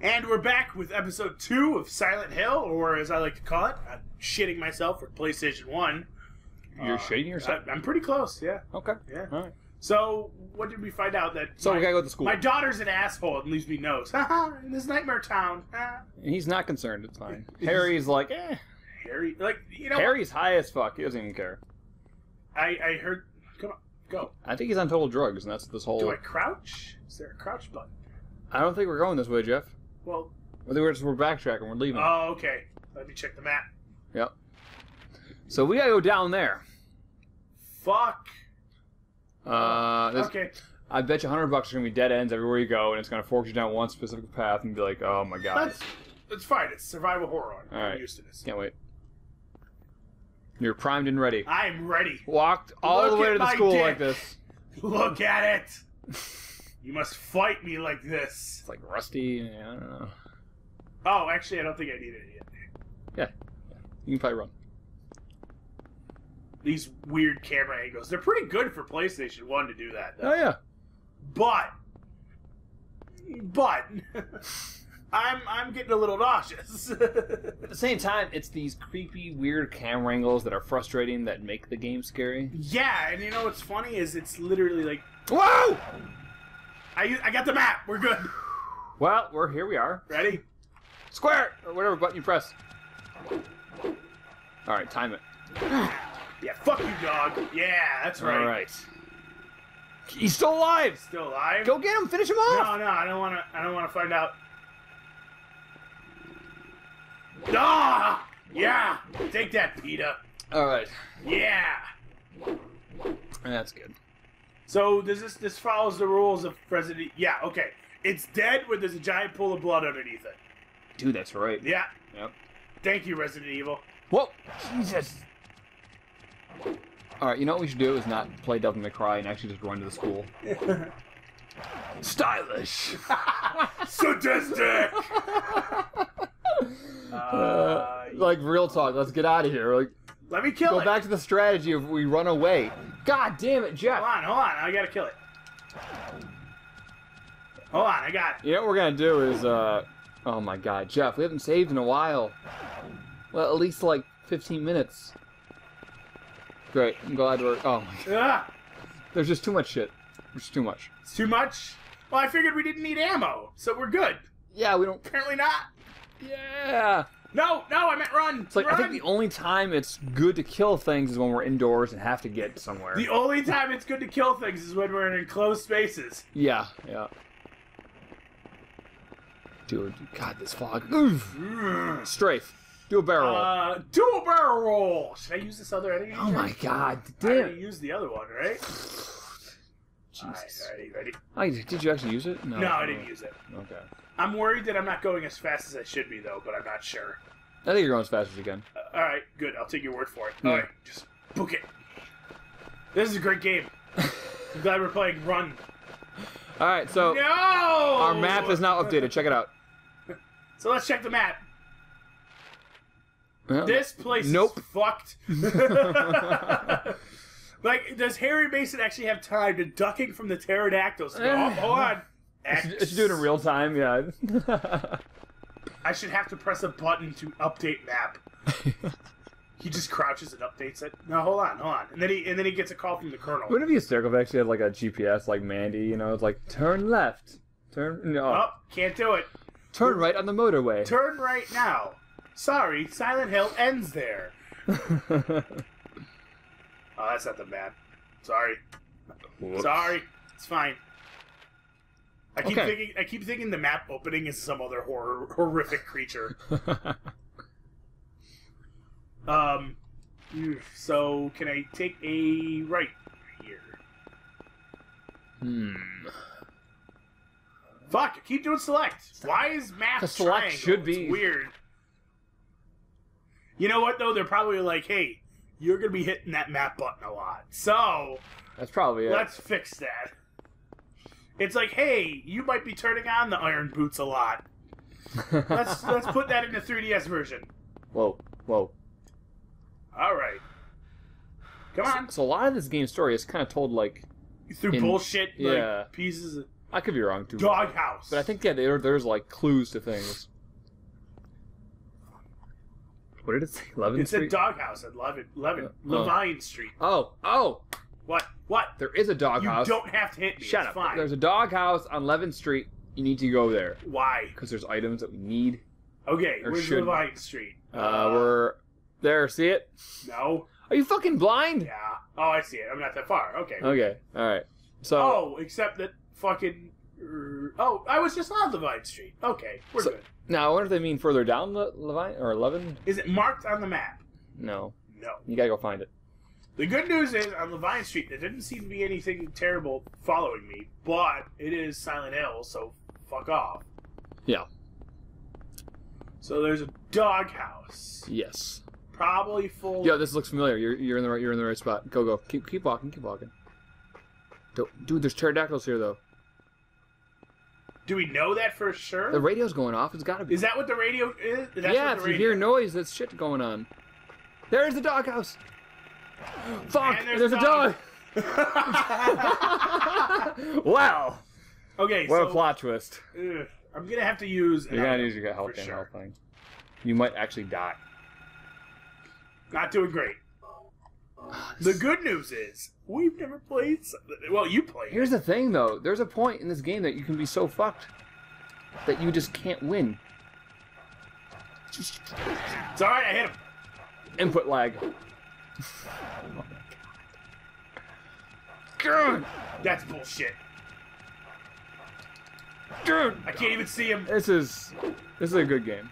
And we're back with episode two of Silent Hill, or as I like to call it, I'm shitting myself for PlayStation 1. You're Uh, shading yourself. I, I'm pretty close, yeah. okay. Yeah. All right. So, what did we find out? That So my, we gotta go to school. my daughter's an asshole and leaves me notes. Haha, in this nightmare town. He's not concerned. It's fine. Harry's like, eh. Harry, like, you know, Harry's high as fuck. He doesn't even care. I, I heard. Come on, go. I think he's on total drugs, and that's this whole. Do I crouch? Is there a crouch button? I don't think we're going this way, Jeff. Well, I think we're just we're backtracking. We're leaving. oh, okay. Let me check the map. yep. So we gotta go down there. Fuck. Uh, this, Okay. I bet you hundred bucks are gonna be dead ends everywhere you go, and it's gonna force you down one specific path, and be like, oh my god, That's, that's fine. It's survival horror. I'm All right. used to this. can't wait. You're primed and ready. I'm ready. Walked all Look the way to the school dick. like this. Look at it. You must fight me like this. It's like rusty. I don't know. Oh, actually, I don't think I need it yet. Yeah. You can probably run. These weird camera angles. They're pretty good for PlayStation 1 to do that, though. Oh yeah. But. But. I'm, I'm getting a little nauseous. At the same time, it's these creepy, weird camera angles that are frustrating that make the game scary. yeah, and you know what's funny is it's literally like. Whoa! I, I got the map. We're good. Well, we're here. We are Ready? square or whatever button you press. All right, time it. Yeah, fuck you, dog. Yeah, that's right. All right. He's still alive. Still alive? Go get him. Finish him off. No, no, I don't want to. I don't want to find out. Ah, yeah. Take that, Peta. All right. Yeah. That's good. So does this this follows the rules of Resident? Yeah. Okay. It's dead when there's a giant pool of blood underneath it. Dude, that's right. Yeah. Yep. Thank you, Resident Evil. Whoa! Jesus. All right. You know what we should do is not play Devil May Cry and actually just run to the school. Stylish. Sadistic. uh, like real talk. Let's get out of here. Like let me kill go it. Go back to the strategy of we run away. God damn it, Jeff. Hold on, hold on. I gotta kill it. Hold on, I got it. You know what we're gonna do is, uh, oh my god, Jeff, we haven't saved in a while. Well, at least like 15 minutes. Great, I'm glad we're. Oh my god, Ah, there's just too much shit. There's too much. it's too much. Well, I figured we didn't need ammo, so we're good. Yeah, we don't. Apparently not. Yeah. No, no, I meant run. It's like run. I think the only time it's good to kill things is when we're indoors and have to get somewhere. The only time it's good to kill things is when we're in enclosed spaces. Yeah, yeah. Dude, God, this fog. Oof. Strafe. Do a barrel. roll. Uh, do a barrel roll. Should I use this other enemy? oh my god, I already damn. used the other one, right? Jesus. Alright, ready, ready. Oh, did you actually use it? No, I didn't use it. Okay. I'm worried that I'm not going as fast as I should be, though, but I'm not sure. I think you're going as fast as you can. Uh, all right, good. I'll take your word for it. Yeah. All right, just book it. This is a great game. I'm glad we're playing Run. All right, so No. our map is now updated. Check it out. So let's check the map. Yeah. This place Nope. is fucked. like, does Harry Mason actually have time to ducking from the pterodactyls? oh, hold on. It's, it's doing it in real time, yeah. I should have to press a button to update map. He just crouches and updates it. No, hold on, hold on. And then he and then he gets a call from the colonel. Wouldn't it be hysterical if they actually had like a GPS like Mandy, you know, it's like turn left, turn no, Oh, can't do it. turn right on the motorway. Turn right now. Sorry, Silent Hill ends there. Oh, that's not the map. Sorry. Sorry. It's fine. I keep Okay. thinking I keep thinking the map opening is some other horror horrific creature. Um so can I take a right here? hmm. Fuck, I keep doing select. Why is map The select triangle? should It's be- weird. You know what though? They're probably like, hey, you're gonna be hitting that map button a lot. So That's probably it. let's fix that. It's like, hey, you might be turning on the iron boots a lot. Let's let's put that in the 3DS version. whoa, whoa. All right. Come on. So a lot of this game story is kind of told like Through in- bullshit, like, yeah. pieces of I could be wrong too. doghouse. But I think yeah, there, there's like clues to things. What did it say? Eleven it's a Street. doghouse at Levin, Levin, Uh, Levine Street. oh, oh, What? What? there is a doghouse. You don't have to hit me. Shut it's up. Fine. There's a doghouse on Eleven Street. You need to go there Why? because there's items that we need. Okay, Or where's should- Levine Street? Uh, we're there. See it? No. Are you fucking blind? Yeah. Oh, I see it. I'm not that far. Okay. Okay. All right. So Oh, except that fucking. Oh, I was just on Levine Street. Okay, we're So- good. now I wonder if they mean further down the Levine or Eleven. Is it marked on the map? No, No. you gotta go find it. The good news is on Levine Street, there didn't seem to be anything terrible following me, but it is Silent Hill, so fuck off. Yeah. So there's a doghouse, Yes. probably full. Yeah, this looks familiar. You're, you're in the right. You're in the right spot. Go go. Keep keep walking. Keep walking. Don't, dude, there's pterodactyls here though. Do we know that for sure? The radio's going off. It's gotta be. is that what the radio is? That's yeah, if the you hear noise, that's shit going on. There's the doghouse. Fuck! And There's, there's a dog. dog. wow! okay, What so a plot twist. ugh, I'm gonna have to use. You're gonna another use your for help sure. thing. You might actually die. Not doing great. The good news is we've never played. something- Well, you played. Here's the thing, though. There's a point in this game that you can be so fucked that you just can't win. It's all right. I hit him. Input lag. God, That's bullshit. dude, I can't even see him. this is this is a good game.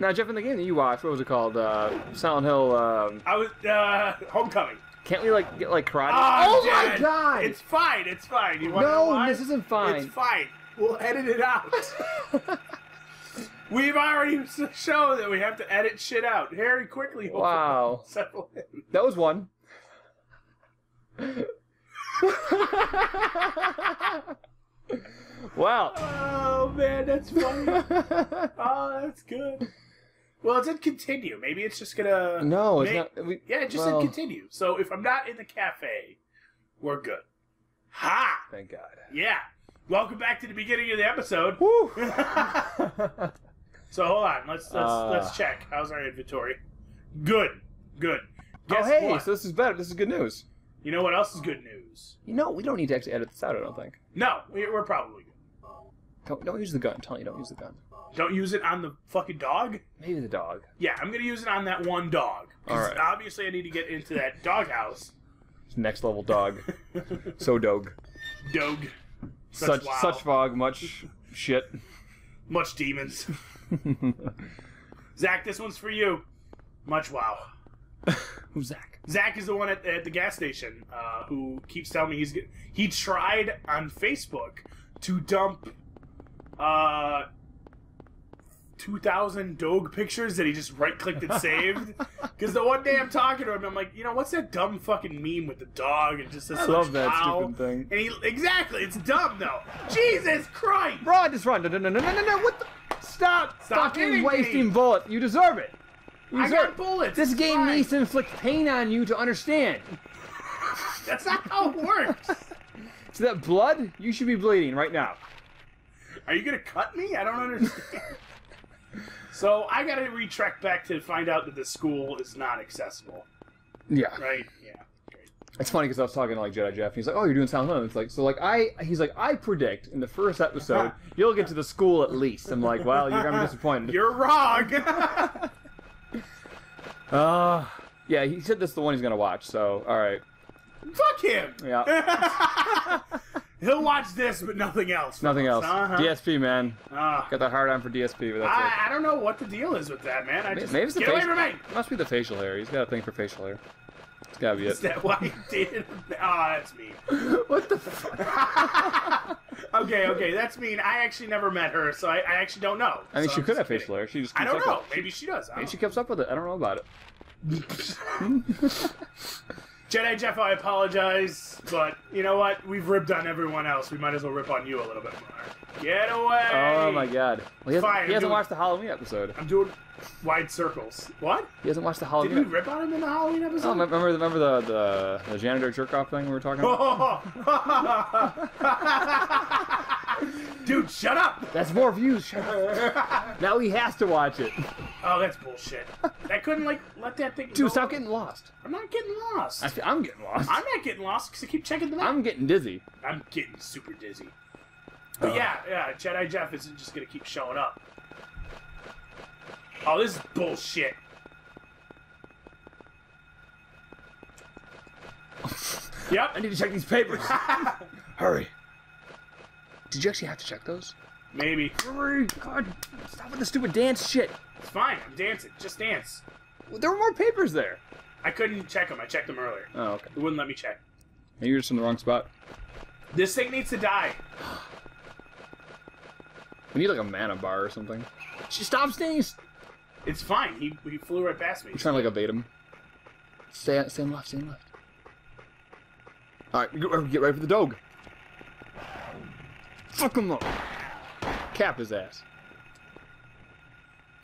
Now, Jeff, in the game that you watched, what was it called? Uh, Silent Hill. Um, I was uh, homecoming. can't we like get like karate? Ah, oh my god! It's fine. It's fine. You want to no, why? this isn't fine. It's fine. We'll edit it out. We've already shown that we have to edit shit out. Harry quickly. Wow. Settle in. that was one. wow. Oh man, that's funny. oh, that's good. Well, it in continue. Maybe it's just gonna. no, it's May- not. We, Yeah, it just well, said continue. So if I'm not in the cafe, we're good. Ha! Thank God. Yeah. Welcome back to the beginning of the episode. Woo! So hold on, let's let's Uh. let's check. How's our inventory? Good, good. oh, hey, what? so this is better. This is good news. you know what else is good news? You know, we don't need to actually edit this out, I don't think. No, we- we're probably good. Don't, don't use the gun. I'm telling you, don't use the gun. Don't use it on the fucking dog. Maybe the dog. Yeah, I'm gonna use it on that one dog. All right. Obviously, I need to get into that doghouse. Next level dog. so dog. Dog. Such wow. such fog, much shit. Much demons. Zach, this one's for you. Much wow. Who's Zach? Zach is the one at, at the gas station uh, who keeps telling me he's he tried on Facebook to dump uh, 2,000 dog pictures that he just right clicked and saved. Because the one day I'm talking to him, I'm like, you know, what's that dumb fucking meme with the dog and just says I love that wow? stupid thing. And he exactly, it's dumb though. Jesus Christ! Run, just run. No, no, no, no, no, no. What the? Stop. Stop fucking me. wasting bullets. You deserve it. You I deserve got bullets. This it's game fine. needs to inflict pain on you to understand. That's not how it works. So that blood, you should be bleeding right now. Are you gonna cut me? I don't understand. so I gotta retrack back to find out that the school is not accessible, Yeah. right? Yeah. It's funny because I was talking to like Jedi Jeff. And he's like, "Oh, you're doing Silent Hill." It's like, so like I, he's like, I predict in the first episode you'll get to the school at least. I'm like, well, you're gonna be disappointed. You're wrong. Uh, yeah, he said this is the one he's gonna watch. So all right, Fuck him. yeah, He'll watch this, but nothing else. nothing else. Uh-huh. DSP man, Ah. got that hard on for DSP, but that's I, I don't know what the deal is with that, man. I just Maybe it's the get away from me. Must be the facial hair. He's got a thing for facial hair. It's gotta be Is that why you did? Oh, that's me. what the fuck? okay, okay, that's mean. I actually never met her, so I, I actually don't know. I mean, So she I'm could have kidding. facial hair. She just I keeps don't up know. with- Maybe she does. I Maybe don't she keeps up with it. I don't know about it. Jedi Jeff, I apologize, but you know what? We've ripped on everyone else. We might as well rip on you a little bit more. Get away! Oh my god. Well, he hasn't, Fine, he I'm hasn't doing- watched the Halloween episode. I'm doing. Wide circles. What? He hasn't watched the Halloween. Did we rip on him in the Halloween episode? Oh, remember, remember the, the the janitor jerk off thing we were talking about? Dude, shut up! That's more views. Shut up. now he has to watch it. Oh, that's bullshit. I couldn't like let that thing. Dude, go. stop getting lost. I'm not getting lost. I, I'm getting lost. I'm not getting lost because I keep checking the map. I'm getting dizzy. I'm getting super dizzy. But uh. yeah, yeah, Jedi Jeff isn't just gonna keep showing up. Oh, this is bullshit. Yep. I need to check these papers. Hurry. Did you actually have to check those? Maybe. Hurry! God, stop with the stupid dance shit. It's fine. I'm dancing. Just dance. There were more papers there. I couldn't check them. I checked them earlier. Oh, okay. It wouldn't let me check. Maybe you're just in the wrong spot. This thing needs to die. We need like a mana bar or something. She stop staying. It's fine. He, he flew right past me. You're trying to like evade him. Stay, stay left. Stay left. All right, get, get ready for the dog. Fuck him up. Cap his ass.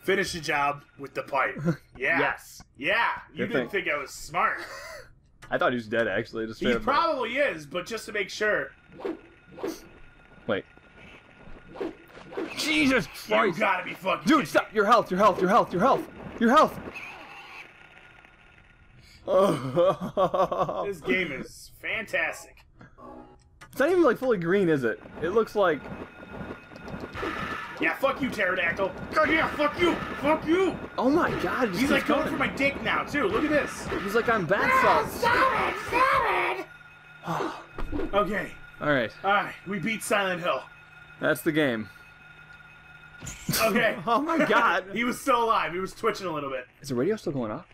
Finish the job with the pipe. Yeah. Yes. Yeah. You Good didn't thing. think I was smart. I thought he was dead actually. Just he straight up- probably is, but just to make sure, Wait. Jesus you Christ. gotta be fucking. Dude, stop! Your health, your health, your health, your health, your health. This game is fantastic. It's not even like fully green, is it? It looks like. Yeah, fuck you, pterodactyl. God, yeah, fuck you, fuck you. Oh my god! He's like going for my dick now too. Look at this. He's like on bath ah, salts. Stop it! Stop it! okay, All right, all right, we beat Silent Hill. that's the game. Okay. Oh my god! he was still alive. He was twitching a little bit. Is the radio still going off?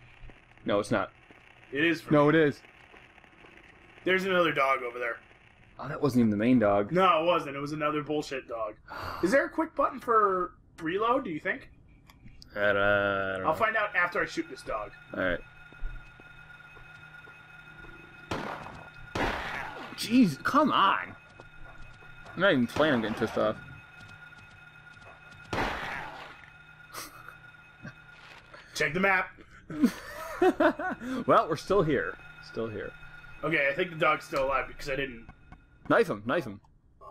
No, it's not. It is. For No, it is. There's another dog over there. Oh, that wasn't even the main dog. No, it wasn't. It was another bullshit dog. Is there a quick button for reload? Do you think? I don't, I don't know. I'll find out after I shoot this dog. All right. Jeez, come on! I'm not even playing. I'm getting pissed off. Check the map. well, we're still here. Still here. Okay, I think the dog's still alive because I didn't Knife him, knife him.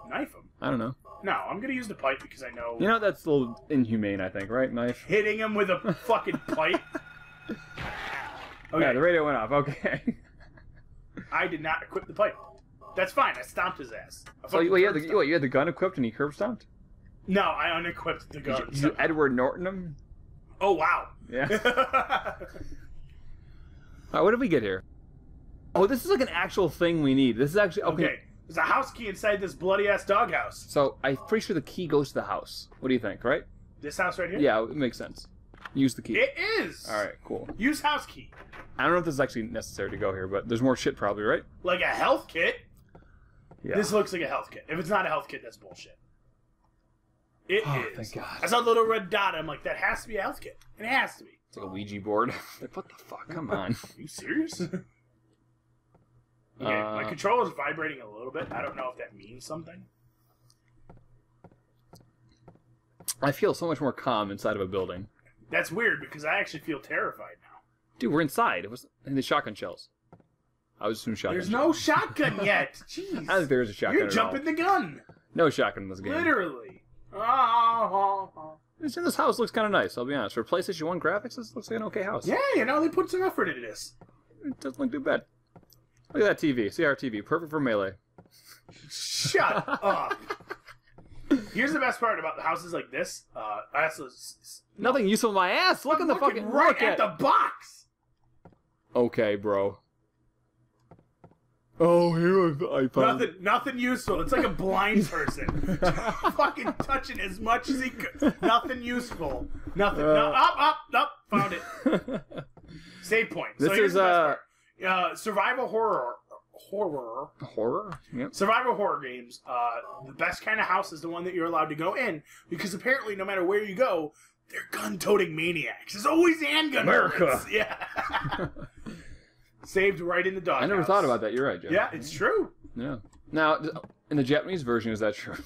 knife him. I don't know. No, I'm gonna use the pipe because I know You know that's a little inhumane. I think, right? Knife. hitting him with a fucking pipe. Okay, Yeah, the radio went off. Okay. I did not equip the pipe. That's fine. I stomped his ass. So you, wait, you had the, wait, you had the gun equipped and he curb stomped. No, I unequipped the Did gun. you, did you Edward Norton him? Oh wow. Yeah. Alright, what did we get here? Oh, this is like an actual thing we need. This is actually okay. okay, there's a house key inside this bloody ass doghouse. So I'm pretty sure the key goes to the house. What do you think? Right? This house right here. Yeah, it makes sense. Use the key. It is. All right, cool. Use house key. I don't know if this is actually necessary to go here, but there's more shit probably, right? Like a health kit. Yeah. This looks like a health kit. If it's not a health kit, that's bullshit. It is. Oh, thank God. I saw the little red dot. I'm like, that has to be a health kit. And it has to be. It's like a Ouija board. like, what the fuck? Come on. Are you serious? okay, my Uh, controller is vibrating a little bit. I don't know if that means something. I feel so much more calm inside of a building. That's weird because I actually feel terrified now. Dude, we're inside. It was in the shotgun shells. I was assuming shotgun. There's shells. no shotgun yet. Jeez. I don't think there is a shotgun. You're at jumping the gun. No shotgun in this game. Literally. Oh. This, this house looks kind of nice. I'll be honest. For PlayStation One graphics, this looks like an okay house. Yeah, you know, they put some effort into this. It doesn't look too bad. Look at that TV. CR TV. Perfect for melee. Shut up. Here's the best part about the houses like this. Uh, I also Nothing useful in my ass. Look I'm at the fucking right look at the box. Okay, bro. Oh, here I, I found. Nothing, nothing useful. It's like a blind person, fucking touching as much as he could. Nothing useful. Nothing. no, Uh. up, up, up. Found it. Save point. This so here's is, the best uh, part. Uh, survival horror. Horror. Horror. Yep. Survival horror games. Uh, the best kind of house is the one that you're allowed to go in because apparently, no matter where you go, they're gun-toting maniacs. There's always handgun. America. bullets. Yeah. Saved right in the dog. I never thought about that. You're right, Jeff. Yeah, it's true. Yeah. Now, in the Japanese version, is that true?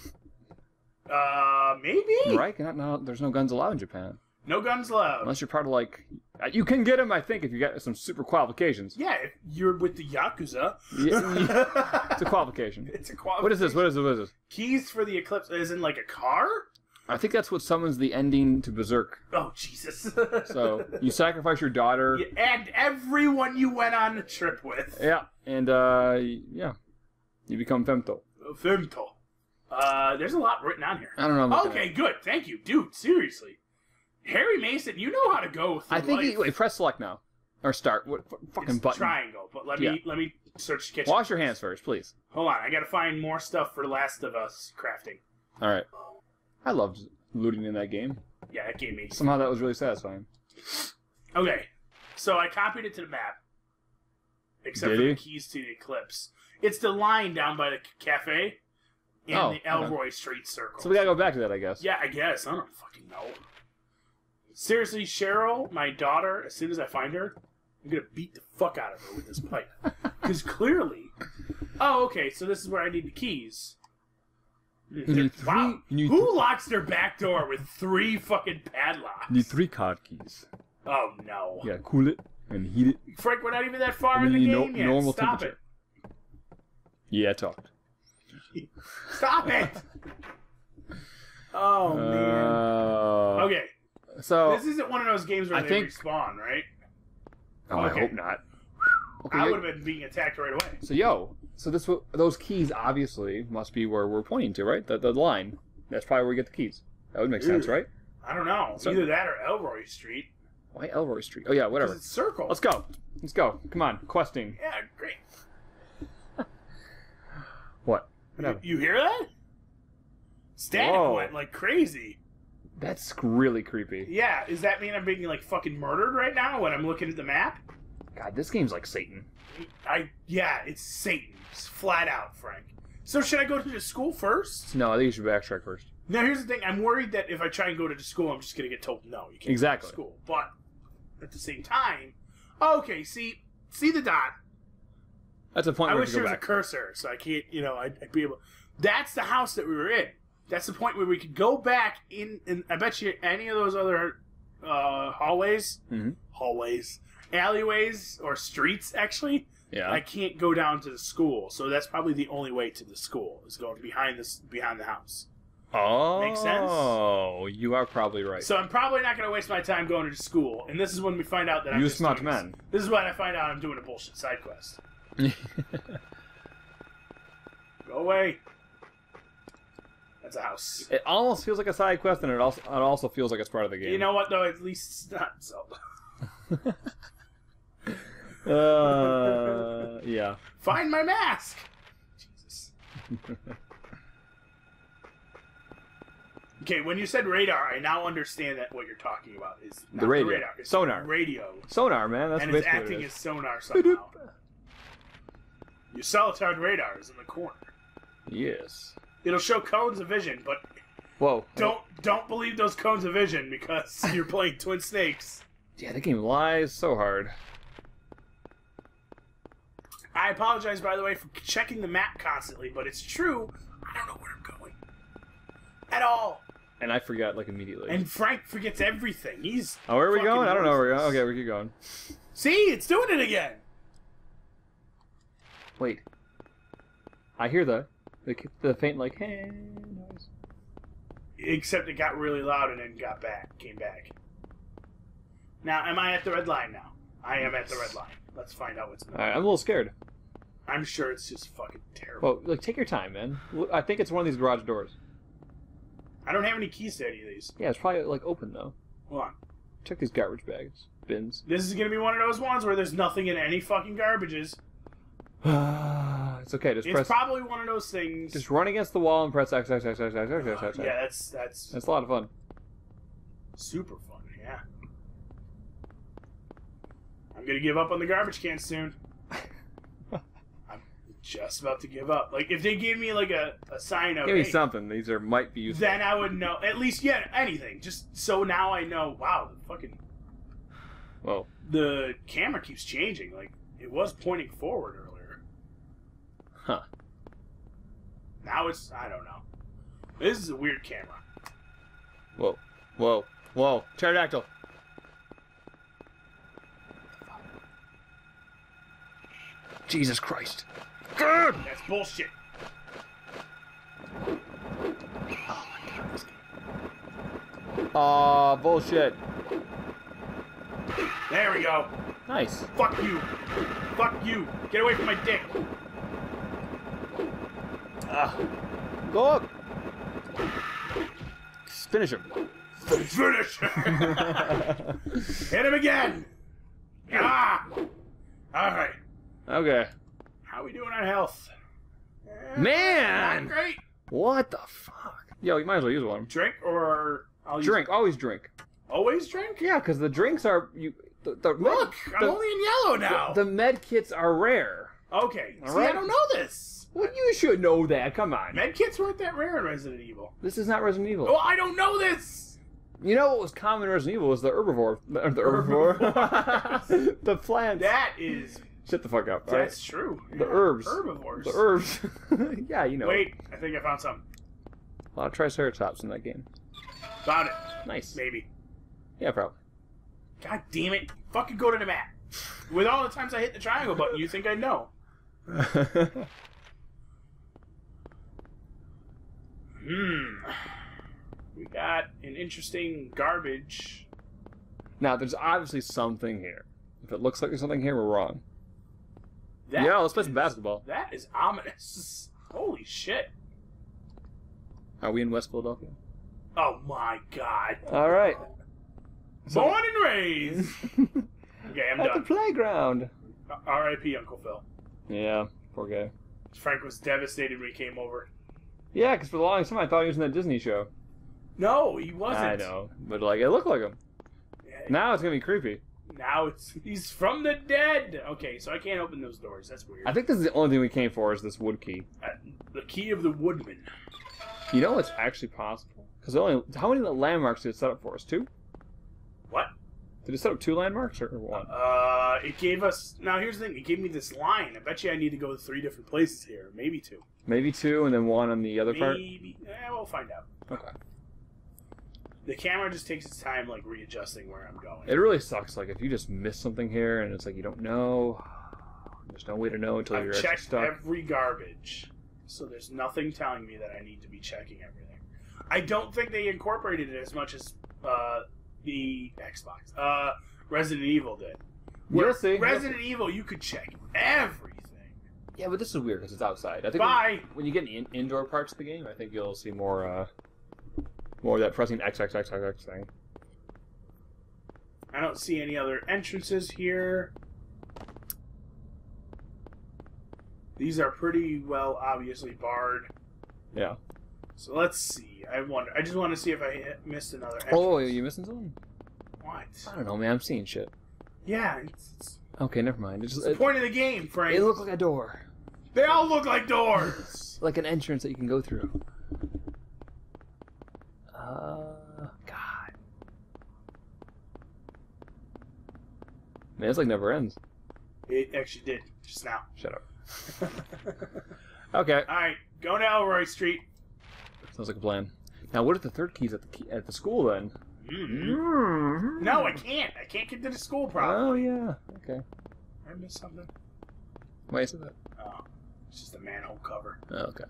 Uh, maybe. right? Not, no, there's no guns allowed in Japan. No guns allowed. Unless you're part of like, uh, you can get them. I think if you got some super qualifications. Yeah, if you're with the Yakuza. Yeah, It's a qualification. it's a qualification. What is this? What is this? What is this? Keys for the Eclipse is in like a car? I think that's what summons the ending to Berserk. Oh, Jesus. So you sacrifice your daughter. You- and everyone you went on the trip with. Yeah, and uh, yeah, you become femto. Femto. Uh, there's a lot written on here. I don't know. I'm looking at Okay, good. Thank you. Dude, seriously. Harry Mason, you know how to go through I think life. you, wait. Press select now or start. What fucking It's button? triangle, but let me Yeah. let me search kitchen. Wash your hands first, please. Hold on, I gotta find more stuff for Last of Us crafting. All right. I loved looting in that game. Yeah, that game made Somehow that was really satisfying. Okay, so I copied it to the map, except Did for you? the keys to the Eclipse. It's the line down by the cafe in Oh, the okay. Ellroy Street Circle. So we gotta go back to that, I guess. Yeah, I guess. I don't fucking know. Seriously, Cheryl, my daughter, as soon as I find her, I'm gonna beat the fuck out of her with this pipe. Because clearly. Oh, okay, so this is where I need the keys. Need three- wow. you need Who locks their back door with three fucking padlocks? Need three card keys. Oh, no. Yeah, cool it and heat it. Frank, we're not even that far And in the game you know- yet. normal Stop temperature. Yeah, I talked. Stop it! oh, man. Uh, Okay, So this isn't one of those games where I they think- respawn, right? oh, I hope not. Okay, I would have been being attacked right away. So yo, so this w- those keys obviously must be where we're pointing to, right? The the line. That's probably where we get the keys. That would make sense, right? I don't know. So- Either that or Ellroy Street. Why Ellroy Street? Oh yeah, whatever. it's circle. Let's go. Let's go. Come on, questing. Yeah, great. What? You, you hear that? Static Whoa. went like crazy. That's really creepy. Yeah, does that mean I'm being like fucking murdered right now when I'm looking at the map? God, this game's like Satan. I yeah, it's Satan, It's flat out, Frank. So should I go to the school first? No, I think you should backtrack first. Now here's the thing: I'm worried that if I try and go to the school, I'm just gonna get told no, you can't Exactly. go to school. But at the same time, okay, see, see the dot. That's a point I where we wish there was a cursor, so I can't, you know, I'd, I'd be able. That's the house that we were in. That's the point where we could go back in, and I bet you any of those other uh, hallways, Mhm. hallways, alleyways, or streets. Actually, Yeah. I can't go down to the school, so that's probably the only way to the school is going behind this behind the house. oh, Makes sense? Oh, you are probably right. So I'm probably not going to waste my time going to school, and this is when we find out that I'm You smart doing this- man. This is when I find out I'm doing a bullshit side quest. Go away. That's a house. it almost feels like a side quest, and it also it also feels like it's part of the game. You know what though? At least it's not Zelda. Uh, yeah. Find my mask. Jesus. okay, when you said radar, I now understand that what you're talking about is The radio. radar. It's Sonar. radio, Sonar, man. That's and it's acting it as sonar somehow. Your Soliton radar is in the corner. Yes. It'll show cones of vision, but Whoa. don't don't believe those cones of vision because you're playing Twin Snakes. Yeah, that game lies so hard. I apologize, by the way, for checking the map constantly, but it's true. I don't know where I'm going at all. And I forgot like immediately. And Frank forgets everything. He's oh, where are we going? I don't know where we're going. Okay, we keep going. see, it's doing it again. Wait. I hear the the, the faint like hey noise. Except it got really loud and then got back, came back. Now, am I at the red line now? I am at the red line. Let's find out what's in there. All right, I'm a little scared. I'm sure it's just fucking terrible. Well, like, take your time, man. I think it's one of these garage doors. I don't have any keys to any of these. Yeah, it's probably like open though. Hold on. Check these garbage bags, bins. This is gonna be one of those ones where there's nothing in any fucking garbages. it's okay. Just it's press. probably one of those things. Just run against the wall and press X X X X X X X. X, X. Uh, yeah, that's that's. That's a lot of fun. Super fun, yeah. I'm gonna give up on the garbage can soon. I'm just about to give up. Like if they gave me like a, a sign of Give me hey, something. These are might be useful. then I would know at least yeah anything. Just so now I know. Wow, the fucking Well, the camera keeps changing. Like it was pointing forward earlier. huh? Now it's I don't know. This is a weird camera. Whoa, whoa. Whoa, pterodactyl. Jesus Christ. Good. That's bullshit. Oh my God! Aw, bullshit. There we go. Nice. Fuck you. Fuck you. Get away from my dick. Ah. Go up. Finish him. Finish. Him. Hit him again. Ah. All right. Okay. How are we doing on health? Eh, Man! Not great. What the fuck? Yo, you might as well use one. Drink or I'll use Drink. Always drink. Always drink. Yeah, because the drinks are you. The, the Look, I'm the, only in yellow now. the, the med kits are rare. okay. All See, I don't know this. Well, you should know that. Come on. Med kits weren't that rare in Resident Evil. This is not Resident Evil. Oh, I don't know this. You know what was common in Resident Evil was the herbivore. The, the herbivore. the plants. That is Shut the fuck up. all right? that's true. The herbs. Herbivores. The herbs. yeah, you know. Wait, I think I found something. A lot of Triceratops in that game. Found it. Nice. Maybe. Yeah, probably. God damn it. Fucking go to the map. With all the times I hit the triangle button, you think I'd know. Hmm. We got an interesting garbage. now, there's obviously something here. If it looks like there's something here, we're wrong. That yeah, let's play some basketball. That is ominous. Holy shit. Are we in West Philadelphia? Oh my god. All right. Born and raised. Okay, I'm At the playground. Uh, R.I.P. Uncle Phil. Yeah, poor guy. Frank was devastated when he came over. Yeah, because for the longest time I thought he was in that Disney show. No, he wasn't. I know, but like it looked like him. Yeah, Now it's gonna be creepy. Now it's he's from the dead. Okay, so I can't open those doors. That's weird. I think this is the only thing we came for is this wood key. Uh, the key of the woodman. You know what's actually possible? Because only how many landmarks did it set up for us? Two? What? Did it set up two landmarks or one? Uh, it gave us. Now here's the thing. It gave me this line. I bet you I need to go to three different places here. Maybe two. Maybe two, and then one on the other part. Maybe. Eh, we'll find out. Okay. The camera just takes its time, like readjusting where I'm going. It really sucks. Like if you just miss something here, and it's like you don't know. There's no way to know until I've you're checked stuck. every garbage, so there's nothing telling me that I need to be checking everything. I don't think they incorporated it as much as uh, the Xbox, uh, Resident Evil did. Where You'll see. Resident Evil, you could check everything. Yeah, but this is weird because it's outside. I think Bye. When, when you get in the in, indoor parts of the game, I think you'll see more, uh, more that pressing X X X X X thing. I don't see any other entrances here. These are pretty well obviously barred. Yeah. So let's see. I wonder. I just want to see if I hit- missed another. Oh, entrance. Oh, you missing something? what? I don't know, man. I'm seeing shit. Yeah, it's, it's, Okay, never mind. It it's just the point of the game, Frank. it looked like a door, they all look like doors. like an entrance that you can go through. Uh, God. Man, it's like never ends. it actually did just now. Shut up. Okay, all right, go to Ellroy Street. sounds like a plan. Now, what if the third key's at the key, at the school then? Mm. No, I can't. I can't get to the school problem. Oh yeah. Okay. I missed something. Why is it that? Oh, it's just a manhole cover. Oh, okay.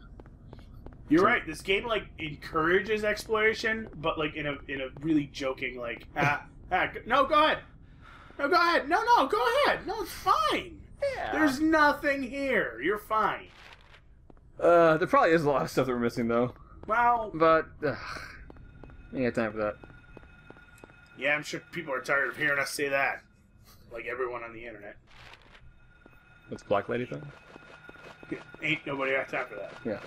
You're So- right. This game like encourages exploration, but like in a in a really joking like ah, ah no go ahead, no go ahead, no no go ahead, no it's fine. Yeah. There's nothing here. You're fine. Uh, there probably is a lot of stuff that we're missing though. Well, But ugh, I ain't got time for that. yeah, I'm sure people are tired of hearing us say that, like everyone on the internet. What's black lady thing? Ain't nobody got time for that. Yeah.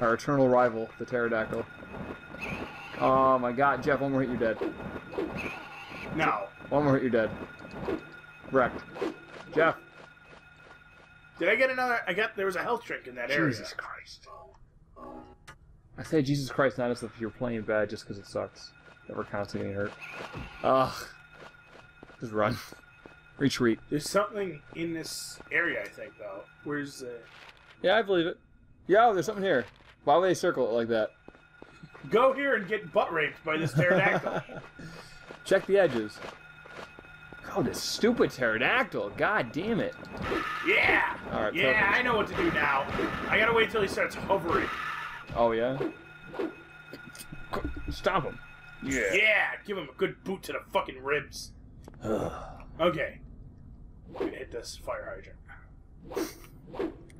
Our eternal rival, the pterodactyl. Oh my god, Jeff, one more hit, you're dead. No. One more hit, you're dead. Wrecked. Jeff. Did I get another? I got there was a health drink in that area. Jesus Christ. I say Jesus Christ not as if you're playing bad just because it sucks. That we're constantly getting hurt. Ugh. Just run. Retreat. There's something in this area, I think, though. Where's the? Yeah, I believe it. Yeah, there's something here. Why would they circle it like that? Go here and get butt raped by this pterodactyl. Check the edges. Oh, this stupid pterodactyl. God damn it. yeah. All right, Yeah, perfect. I know what to do now. I gotta wait till he starts hovering. Oh, yeah? Stop him. Yeah, Yeah, give him a good boot to the fucking ribs. Okay. I'm gonna hit this fire hydrant.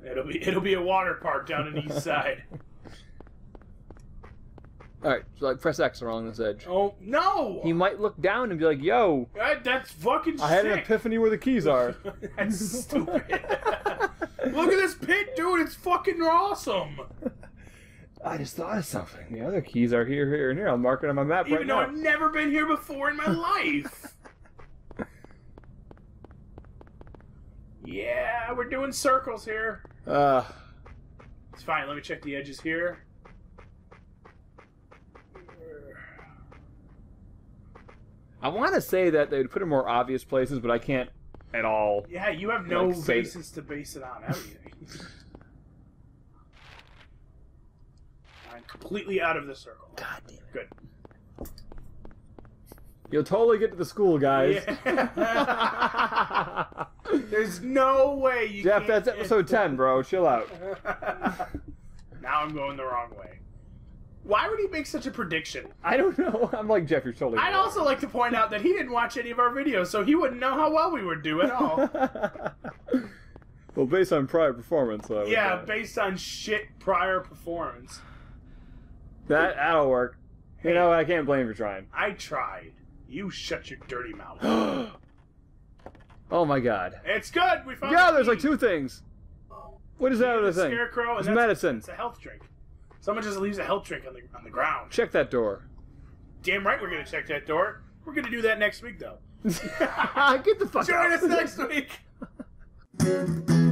It'll be it'll be a water park down in the east side. Alright, so like press X along this edge. Oh no! He might look down and be like, yo, That- that's fucking I had an epiphany where the keys are. That's stupid. Look at this pit, dude. It's fucking awesome. I just thought of something. The other keys are here, here, and here. I'll mark it on my map Even right though now. I've never been here before in my life. yeah, we're doing circles here. Uh, It's fine. Let me check the edges here. I want to say that they would put in more obvious places, but I can't at all. Yeah, you have no Like, say- basis to base it on. have you? I'm completely out of the circle. God damn it. Good. You'll totally get to the school, guys. Yeah. There's no way you Jeff, can't that's episode 10, bro. Chill out. now I'm going the wrong way. Why would he make such a prediction? I don't know. I'm like, Jeff, you're totally I'd also like to point out that he didn't watch any of our videos, so he wouldn't know how well we would do at all. well, based on prior performance, I yeah, based on shit prior performance. that, that'll work. You know, I can't blame you for trying. I tried. You shut your dirty mouth. oh my god. it's good. We found. Yeah, the there's like two things. What is that other thing? Scarecrow. And It's medicine. It's a health drink. Someone just leaves a health drink on the on the ground. Check that door. Damn right, we're gonna check that door. We're gonna do that next week, though. Get the fuck Join out. us next week.